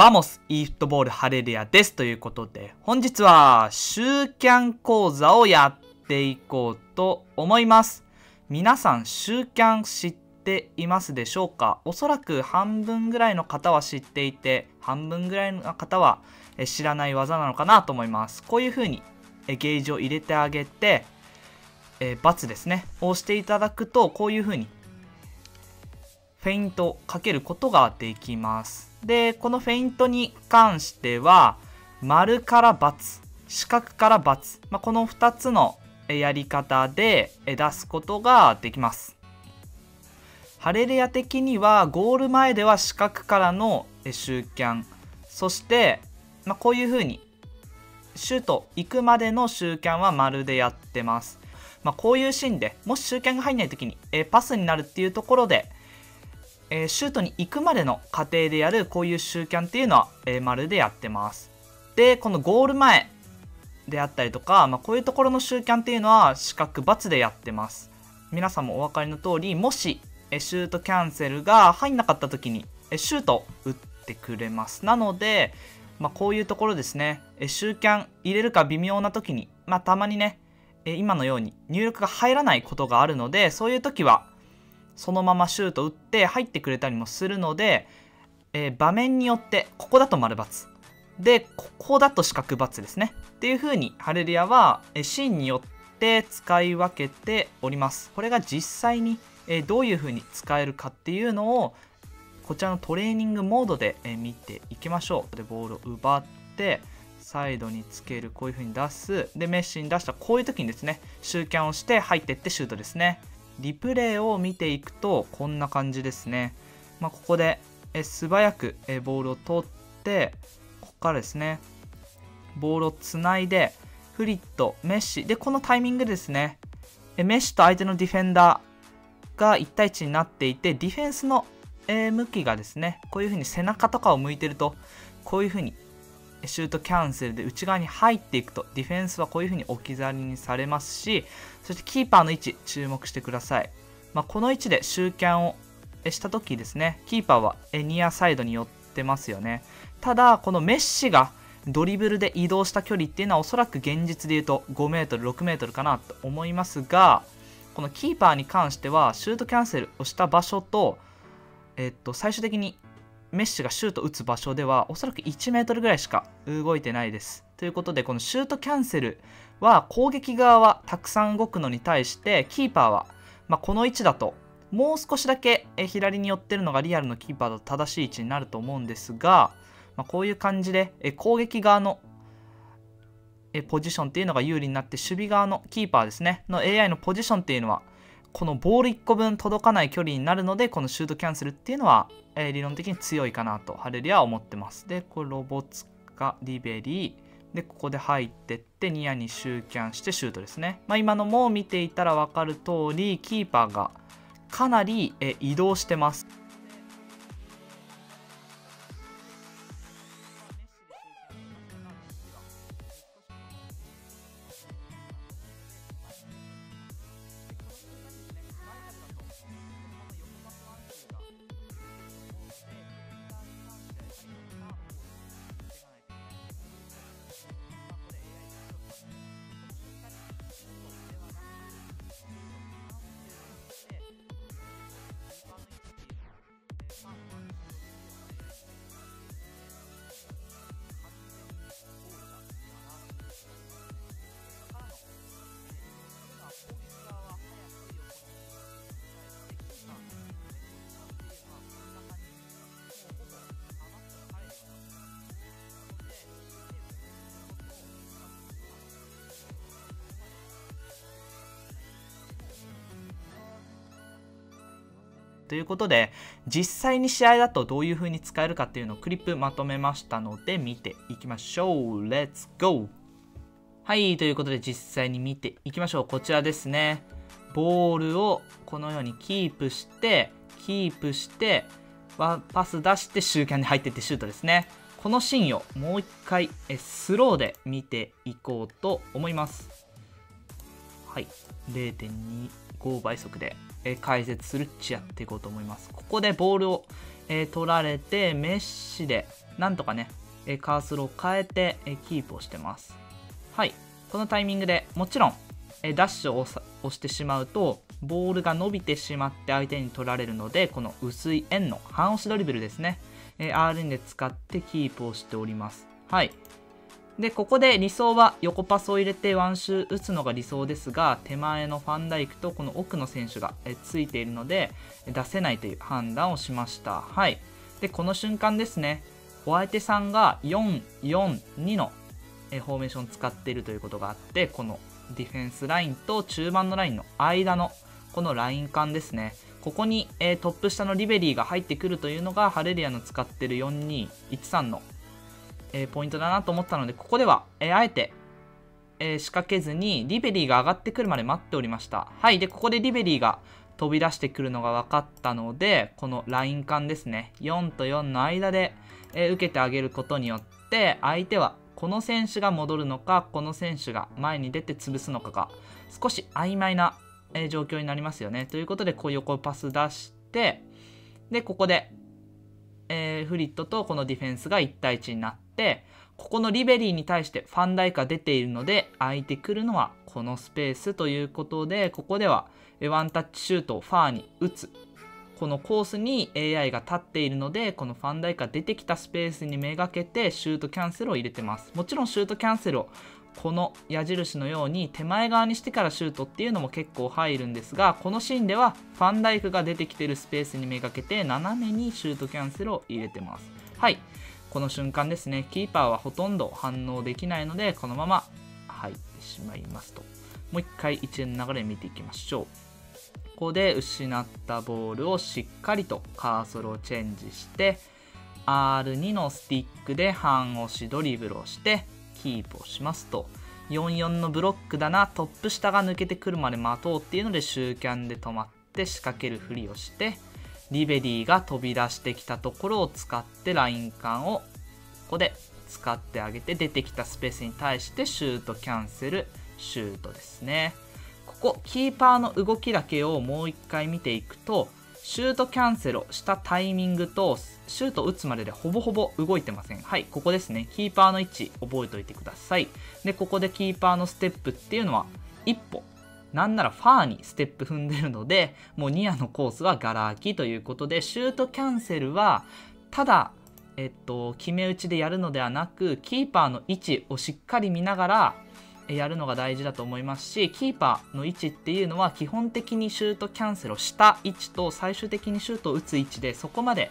Vamos eFootball ハレルヤです。ということで、本日は、シューキャン講座をやっていこうと思います。皆さん、シューキャン知っていますでしょうか？おそらく半分ぐらいの方は知っていて、半分ぐらいの方は知らない技なのかなと思います。こういう風にゲージを入れてあげて、えー、×ですね、を押していただくと、こういう風にフェイントかけることができます。で、このフェイントに関しては、丸から×、四角から×、まあ、この2つのやり方で出すことができます。ハレレア的にはゴール前では四角からのシューキャン、そして、まあ、こういう風にシュート行くまでのシューキャンは丸でやってます。まあ、こういうシーンでもしシューキャンが入んない時にパスになるっていうところでえー、シュートに行くまでの過程でやるこういうシューキャンっていうのは、えー、丸でやってます。で、このゴール前であったりとか、まあ、こういうところのシューキャンっていうのは四角×でやってます。皆さんもお分かりの通り、もし、えシュートキャンセルが入んなかった時に、えシュート打ってくれます。なので、まあ、こういうところですね、えシューキャン入れるか微妙な時に、まあ、たまにね、え今のように入力が入らないことがあるので、そういう時は、そのままシュート打って入ってくれたりもするので、えー、場面によってここだと丸×でここだと四角×ですね。っていう風にハレルヤは、えー、シーンによって使い分けております。これが実際に、え、どういう風に使えるかっていうのをこちらのトレーニングモードで、え見ていきましょう。でボールを奪ってサイドにつける。こういう風に出す。でメッシに出した。こういう時にですねシューキャンをして入ってってシュートですね。リプレイを見ていくとこんな感じですね。まあ、ここでえ素早くえボールを取ってここからですね。ボールをつないでフリット、メッシ。でこのタイミングですね。えメッシと相手のディフェンダーが1対1になっていてディフェンスのえ向きがですねこういう風に背中とかを向いてるとこういう風にシュートキャンセルで内側に入っていくとディフェンスはこういう風に置き去りにされますしそしてキーパーの位置注目してください、まあ、この位置でシューキャンをした時ですねキーパーはエニアサイドに寄ってますよね。ただこのメッシがドリブルで移動した距離っていうのはおそらく現実で言うと 5m、6m かなと思いますがこのキーパーに関してはシュートキャンセルをした場所と、えっと、最終的にメッシがシュート打つ場所ではおそらく1メートルぐらいしか動いてないです。ということでこのシュートキャンセルは攻撃側はたくさん動くのに対してキーパーは、まあ、この位置だともう少しだけ左に寄ってるのがリアルのキーパーだと正しい位置になると思うんですが、まあ、こういう感じで攻撃側のポジションっていうのが有利になって守備側のキーパーですねの AI のポジションっていうのはこのボール1個分届かない距離になるのでこのシュートキャンセルっていうのはえー、理論的に強いかなとハレリアは思ってます。で、これロボツカ、リベリー、で、ここで入ってって、ニアにシューキャンしてシュートですね。まあ、今のも見ていたら分かる通り、キーパーがかなり、え移動してます。ということで、実際に試合だとどういう風に使えるかっていうのをクリップまとめましたので見ていきましょう。Let's go! はい、ということで実際に見ていきましょう。こちらですね。ボールをこのようにキープして、キープしてワン、パス出してシューキャンに入ってってシュートですね。このシーンをもう一回スローで見ていこうと思います。はい、0.25倍速でえ解説するっちやっていこうと思います。ここでボールを、え取られて、メッシで、なんとかね、えカーソルを変えて、えキープをしてます。はい。このタイミングでもちろん、えダッシュを押してしまうと、ボールが伸びてしまって相手に取られるので、この薄い円の半押しドリブルですね。え RN で使ってキープをしております。はい。で、ここで理想は横パスを入れてワンシュー打つのが理想ですが、手前のファンダイクとこの奥の選手がついているので、出せないという判断をしました。はい。で、この瞬間ですね、お相手さんが4、4、2のフォーメーションを使っているということがあって、このディフェンスラインと中盤のラインの間のこのライン間ですね。ここに、えー、トップ下のリベリーが入ってくるというのがハレルヤの使ってる4213のえー、ポイントだなと思ったので、ここでは、えー、あえて、えー、仕掛けずに、リベリーが上がってくるまで待っておりました。はい。で、ここでリベリーが飛び出してくるのが分かったので、このライン間ですね。4と4の間で、え受けてあげることによって、相手はこの選手が戻るのか、この選手が前に出て潰すのかが、少し曖昧な、え状況になりますよね。ということで、こう横パス出して、で、ここで、え、フリットとこのディフェンスが1対1になって、ここのリベリーに対してファンダイクが出ているので、空いてくるのはこのスペースということで、ここではワンタッチシュートをファーに打つ。このコースに AI が立っているので、このファンダイクが出てきたスペースにめがけてシュートキャンセルを入れてます。もちろんシュートキャンセルをこの矢印のように手前側にしてからシュートっていうのも結構入るんですがこのシーンではファンダイクが出てきてるスペースにめがけて斜めにシュートキャンセルを入れてますはいこの瞬間ですね。キーパーはほとんど反応できないのでこのまま入ってしまいますと。もう一回一連の流れ見ていきましょう。ここで失ったボールをしっかりとカーソルをチェンジして R2 のスティックで半押しドリブルをしてキープをしますと。44のブロックだな。トップ下が抜けてくるまで待とうっていうのでシューキャンで止まって仕掛けるふりをしてリベリーが飛び出してきたところを使ってライン間をここで使ってあげて出てきたスペースに対してシュートキャンセルシュートですねここキーパーの動きだけをもう一回見ていくとシュートキャンセルしたタイミングとシュート打つまででほぼほぼ動いてません。はい、ここですね。キーパーの位置覚えておいてください。で、ここでキーパーのステップっていうのは一歩。なんならファーにステップ踏んでるので、もうニアのコースはガラ空きということで、シュートキャンセルは、ただ、えっと、決め打ちでやるのではなく、キーパーの位置をしっかり見ながら、やるのが大事だと思いますしキーパーの位置っていうのは基本的にシュートキャンセルをした位置と最終的にシュートを打つ位置でそこまで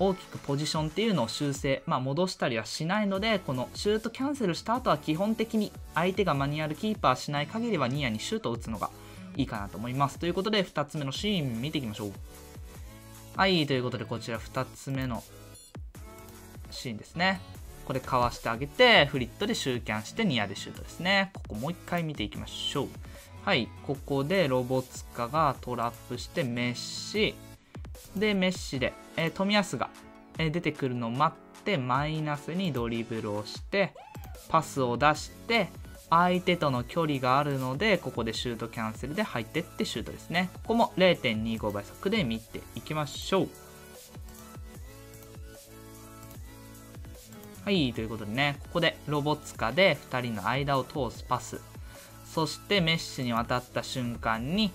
大きくポジションっていうのを修正、まあ、戻したりはしないのでこのシュートキャンセルした後は基本的に相手がマニュアルキーパーしない限りはニアにシュートを打つのがいいかなと思いますということで2つ目のシーン見ていきましょうはいということでこちら2つ目のシーンですねこれかわしてあげて、フリットでシューキャンしてニアでシュートですね。ここもう一回見ていきましょう。はい、ここでロボツカがトラップしてメッシ。で、メッシで、えー、富安が、えー、出てくるのを待って、マイナスにドリブルをして、パスを出して、相手との距離があるので、ここでシュートキャンセルで入ってってシュートですね。ここも0.25倍速で見ていきましょう。はい、ということでね、ここでロボツカで2人の間を通すパス。そしてメッシに渡った瞬間に、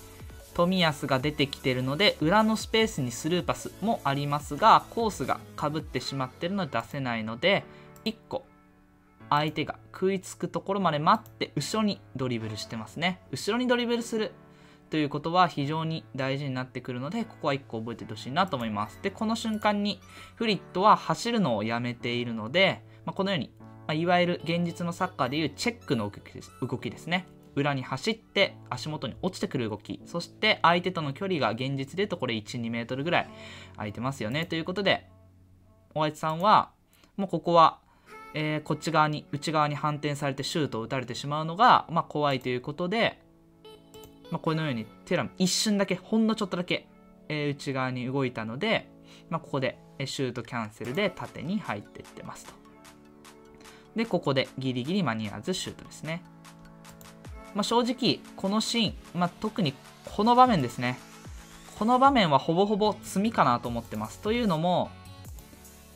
冨安が出てきてるので、裏のスペースにスルーパスもありますが、コースがかぶってしまってるので出せないので、1個、相手が食いつくところまで待って、後ろにドリブルしてますね。後ろにドリブルするということは非常に大事になってくるので、ここは1個覚えててほしいなと思います。で、この瞬間にフリットは走るのをやめているので、まあ、このように、まあ、いわゆる現実のサッカーでいうチェックの動きです動きですね。裏に走って足元に落ちてくる動き、そして相手との距離が現実で言うとこれ1、2メートルぐらい空いてますよね。ということで、大相さんは、もうここは、えー、こっち側に、内側に反転されてシュートを打たれてしまうのが、まあ、怖いということで、まあ、このようにテラム一瞬だけ、ほんのちょっとだけ、えー、内側に動いたので、まあ、ここでシュートキャンセルで縦に入っていってますと。で、ここでギリギリ間に合わずシュートですね。まあ、正直、このシーン、まあ、特にこの場面ですね。この場面はほぼほぼ詰みかなと思ってます。というのも、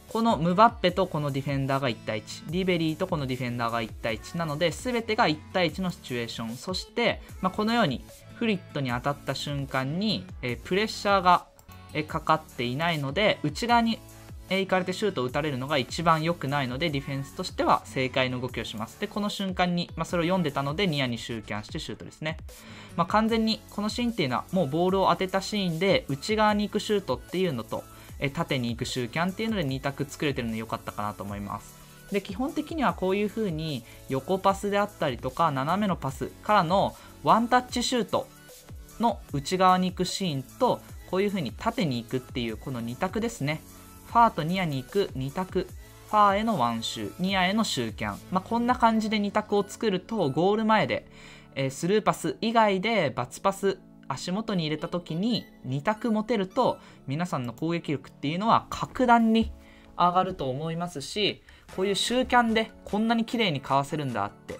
このムバッペとこのディフェンダーが1対1リベリーとこのディフェンダーが1対1なので全てが1対1のシチュエーションそして、まあ、このようにフリットに当たった瞬間に、えプレッシャーが、えかかっていないので内側に行かれてシュートを打たれるのが一番良くないのでディフェンスとしては正解の動きをします。でこの瞬間に、まあ、それを読んでたのでニアにシューキャンしてシュートですね、まあ、完全にこのシーンっていうのはもうボールを当てたシーンで内側に行くシュートっていうのとえ縦に行くシューキャンっていうので2択作れてるので良かったかなと思います。で基本的にはこういう風に横パスであったりとか斜めのパスからのワンタッチシュートの内側に行くシーンとこういう風に縦に行くっていうこの2択ですね。ファーとニアに行く2択。ファーへのワンシュー。ニアへのシューキャン、まあ、こんな感じで2択を作るとゴール前で、えー、スルーパス以外でバツパス足元に入れた時に2択持てると皆さんの攻撃力っていうのは格段に上がると思いますしこういうシューキャンでこんなに綺麗にかわせるんだって、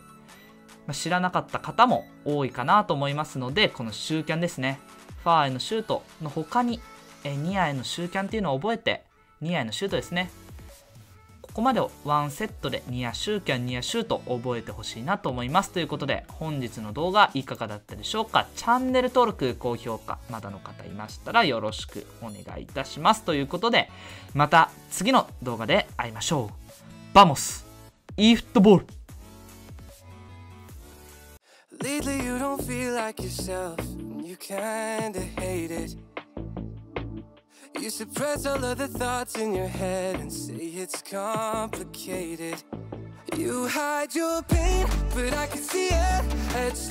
まあ、知らなかった方も多いかなと思いますのでこのシューキャンですね。ファーへのシュートの他にえニアへのシューキャンっていうのを覚えてニアへのシュートですね。ここまでをワンセットでニアシューキャンニアシュート覚えてほしいなと思います。ということで本日の動画いかがだったでしょうか？チャンネル登録高評価まだの方いましたらよろしくお願いいたします。ということでまた次の動画で会いましょう。バモスイーフットボール。Lately you don't feel like yourself You kinda hate it. You suppress all of the thoughts in your head and say it's complicated. You hide your pain, but I can see it. It's